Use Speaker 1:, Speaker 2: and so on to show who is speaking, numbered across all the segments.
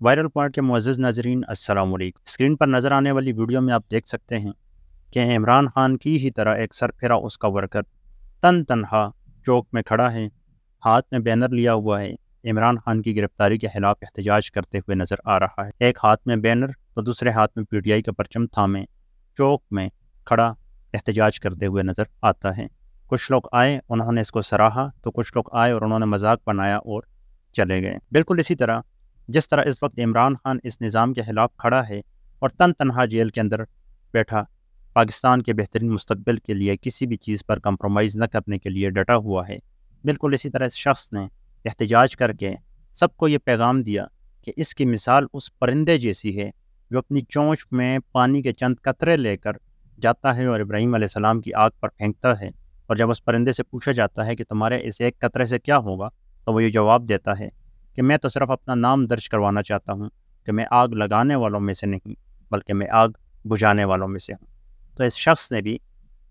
Speaker 1: Viral point के मुआज़ नाजरीन, अस्सलाम स्क्रीन पर नज़र आने वाली वीडियो में आप देख सकते हैं कि इमरान खान की ही तरह एक सरफिरा उसका वर्कर तन तनहा चौक में खड़ा है, हाथ में बैनर लिया हुआ है। इमरान खान की गिरफ्तारी के खिलाफ एहतजाज करते हुए नज़र आ रहा है। एक हाथ में बैनर तो दूसरे हाथ में पीटीआई का परचम थामे चौक में खड़ा एहतजाज करते हुए नज़र आता है। कुछ लोग आए, उन्होंने इसको सराहा तो कुछ लोग आए और उन्होंने मज़ाक बनाया और चले गए। बिल्कुल इसी तरह जिस तरह इस वक्त इमरान खान इस निज़ाम के ख़िलाफ़ खड़ा है और तन तनहा जेल के अंदर बैठा, पाकिस्तान के बेहतरीन मुस्तबिल के लिए किसी भी चीज़ पर कंप्रोमाइज़ न करने के लिए डटा हुआ है। बिल्कुल इसी तरह इस शख्स ने एहतजाज करके सबको ये पैगाम दिया कि इसकी मिसाल उस परिंदे जैसी है जो अपनी चोंच में पानी के चंद कतरे लेकर जाता है और इब्राहिम सलाम की आग पर फेंकता है और जब उस परिंदे से पूछा जाता है कि तुम्हारे इस एक कतरे से क्या होगा तो वो ये जवाब देता है कि मैं तो सिर्फ़ अपना नाम दर्ज करवाना चाहता हूँ कि मैं आग लगाने वालों में से नहीं, बल्कि मैं आग बुझाने वालों में से हूँ। तो इस शख्स ने भी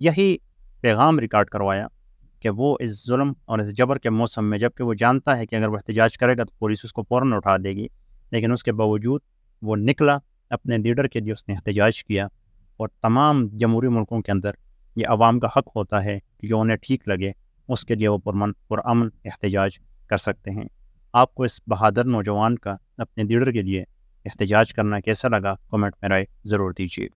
Speaker 1: यही पैगाम रिकॉर्ड करवाया कि वो इस जुल्म और इस जबर के मौसम में, जबकि वो जानता है कि अगर वह एहतजाज करेगा तो पुलिस उसको फ़ौर उठा देगी, लेकिन उसके बावजूद वो निकला अपने लीडर के लिए उसने एहतजाज किया और तमाम जमहूरी मुल्कों के अंदर ये आवाम का हक होता है कि जो उन्हें ठीक लगे, उसके लिए वो पुरमन, पुरअमन एहतजाज कर सकते हैं। आपको इस बहादुर नौजवान का अपने लीडर के लिए एहतजाज करना कैसा लगा? कमेंट में राय ज़रूर दीजिए।